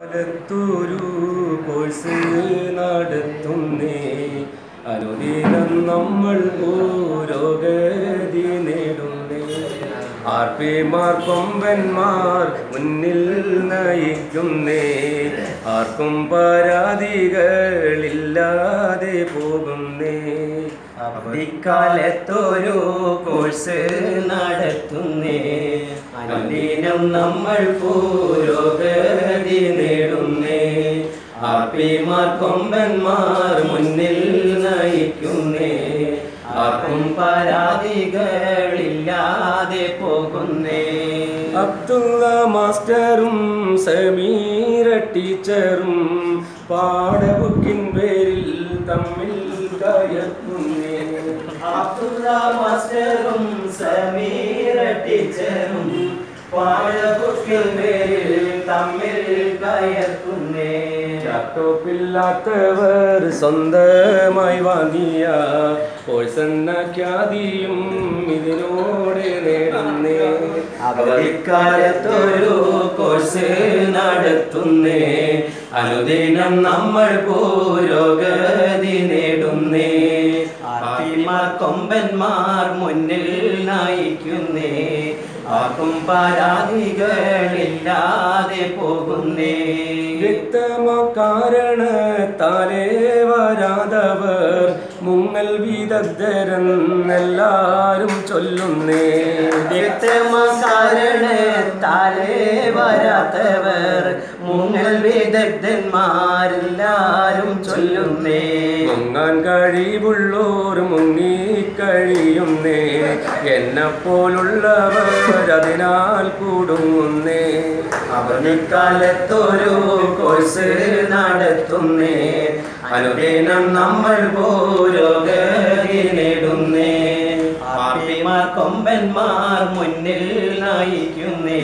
കാലത്തൊരു course നടത്തുന്നേ. അനുദിനം നമ്മൾ പുരോഗതി നേടുന്നേ ആർ പിമാർ കൊമ്പന്മാർ മുന്നിൽ നയിക്കുന്നേ ആർക്കും പരാതികളില്ലാതെ പോകുന്നേ അവധിക്കാലത്തൊരു കോഴ്സ് നടത്തുന്നേ അനുദിനം നമ്മൾ പുരോഗതി നേടുന്നേ ആപ്പിമാർ കൊമ്പന്മാർ മുന്നിൽ നയിക്കുന്നേ ആർക്കും പരാതികളില്ലാതെ പോകുന്നേ. അബ്ദുള്ള മാസ്റ്ററും സമീറ ടീച്ചറും പാഠബുക്കിൻ പേരിൽ തമ്മിൽ കയർക്കുന്നേ അബ്ദുള്ള മാസ്റ്ററും സമീറ ടീച്ചറും പാഠബുക്കിൻ പേരിൽ തമ്മിൽ കയർക്കുന്നേ ലാപ്ടോപ്പില്ലാത്തവർ സ്വന്തമായി വാങ്ങിയ കോഴ്സെന്ന ഖ്യാതിയും ഇതിനോട് നേടുന്നേ. അവധിക്കാലത്തൊരു കോഴ്സ് നടത്തുന്നേ. അനുദിനം നമ്മൾ പുരോഗതി നേടുന്നേ. ആപ്പിമാർ കൊമ്പന്മാർ മുന്നിൽ നയിക്കുന്നേ. ആർക്കും പരാതികളില്ലാതെ പോകുന്നേ. വ്യക്തമ കാരണത്താലേ വരാതവർ മുങ്ങൽ വിദഗ്ധരെന്നെല്ലാരും ചൊല്ലുന്നേ. വ്യക്തമാരണത്താലേ വരാത്തവർ മുങ്ങാൻ കഴിവുള്ളോർ മുങ്ങിക്കഴിയുന്നേ. എന്നെ പോലുള്ളവർ അതിനാൽ കൂടുന്നേ അവധിക്കാലത്തൊരു കോഴ്സ് നടത്തുന്നേ. അനുദിനം നമ്മൾ പുരോഗതി നേടുന്നേ ആർമിമാർ കൊമ്പന്മാർ മുന്നിൽ നയിക്കുന്നേ.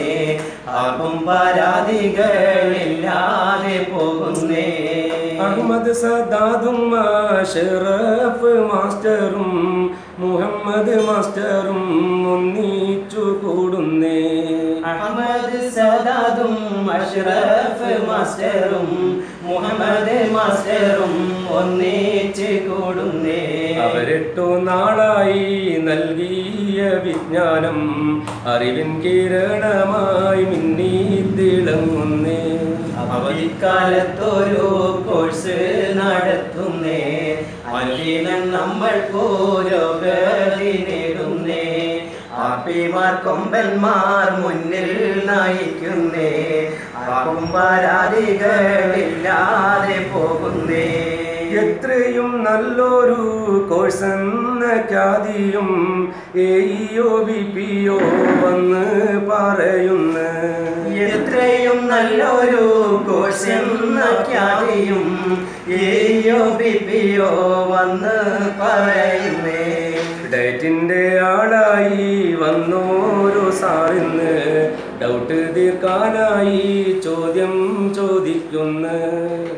ആർക്കും പരാതികളില്ലാതെ പോകുന്നേ. അഹമ്മദ് സദാദും ഷെറഫ് മാസ്റ്ററും മുഹമ്മദ് മാസ്റ്ററും ഒന്നിച്ചു കൂടുന്നേ. അഹമ്മദ് സദാദും അഷ്റഫ് മാസ്റ്ററും മുഹമ്മദ് മാസ്റ്ററും ഒന്നിച്ച് കൂടുന്നേ. അവരെട്ടു നാളായി നൽകിയ വിജ്ഞാനം അറിവിൻ കിരണമായി മിന്നി തിളങ്ങുന്നേ. അവധിക്കാലത്തൊരു നമ്മൾ പുരോഗതി നേടുന്നേ ആപ്പിമാർ കൊമ്പന്മാർ മുന്നിൽ നയിക്കുന്നേ. ആർക്കും പരാതികളില്ലാതെ പോകുന്നേ. എത്രയും നല്ലൊരു കോഴ്സെന്ന ഖ്യാതിയും എയോ ബി പിയോ വന്ന് പറയുന്നു. എത്രയും നല്ലൊരു ഏയോ ബിപിയോ വന്ന് പറയുന്നേ. ഡയറ്റിന്റെ ആളായി വന്നോരു സാറിന്ന് ഡൗട്ട് തീർക്കാനായി ചോദ്യം ചോദിക്കുന്ന.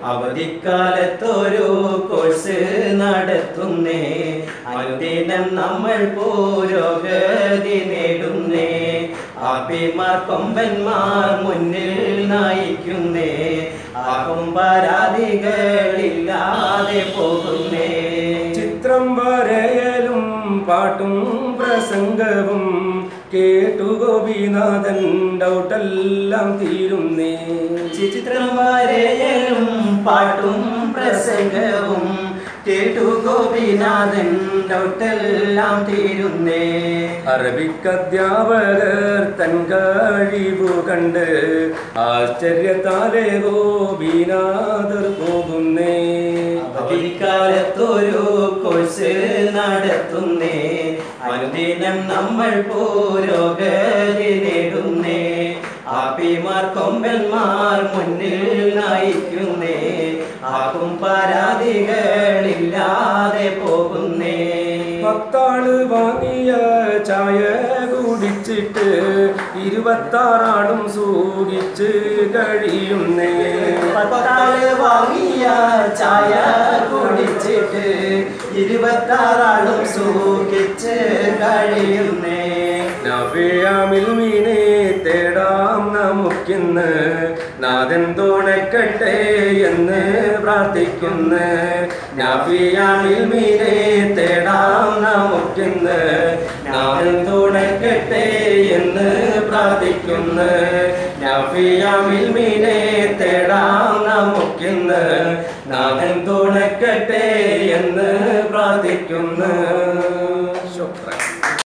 അവധിക്കാലത്തൊരു കോഴ്സ് നടത്തുന്നേ. അനുദിനം നമ്മൾ പുരോഗതി നേടുന്നേ. ആപ്പിമാർ കൊമ്പന്മാർ മുന്നിൽ നയിക്കുന്നേ ആർക്കും പരാതികളില്ലാതെ പോകുന്നേ. ചിത്രം വരയലും പാട്ടും പ്രസംഗവും കേട്ടു ഗോപിനാഥൻ ഡൗട്ടെല്ലാം തീരുന്നേ. ചിത്രം വരയലും പാട്ടും പ്രസംഗവും കേട്ടു ഗോപിനാഥൻ ഡൗട്ടെല്ലാം തീരുന്നേ. അറബിക്കധ്യാപകർ തൻ കഴിവു കണ്ട് ആശ്ചര്യത്താലെ ഗോപിനാഥർ പോകുന്നേ. അവധിക്കാലത്തൊരു കോഴ്സ് നടത്തുന്നേ. അനുദിനം നമ്മൾ പുരോഗതി നേടുന്നേ ആപ്പിമാർ കൊമ്പന്മാർ മുന്നിൽ നയിക്കുന്നേ. ആകും പരാതികളില്ലാതെ പോകുന്നേ. പത്താൾ വാങ്ങിയ ചായ കുടിച്ചിട്ട് ഇരുപത്താറാളും സൂഹിച്ച് കഴിയുന്നേ. പത്താൾ വാങ്ങിയ ചായ കുടിച്ചിട്ട് ഇരുപത്താറാളും സൂക്ഷിച്ച് കഴിയുന്നേ. നബിയാമിൽ മീനെ തേടാം നമുക്കിന്ന്. നാഥൻ തുണക്കട്ടെ എന്ന് പ്രാർത്ഥിക്കുന്നു. നാഫിയാമിൽ മീനെ തേടാം നമുക്കിന്ന്. നാഥൻ തുണക്കട്ടെ എന്ന് പ്രാർത്ഥിക്കുന്നു. നാഫിയാമിൽ മീനെ നമുക്കിന്ന് നാഥൻ തുണക്കട്ടെ എന്ന് പ്രാർത്ഥിക്കുന്നു.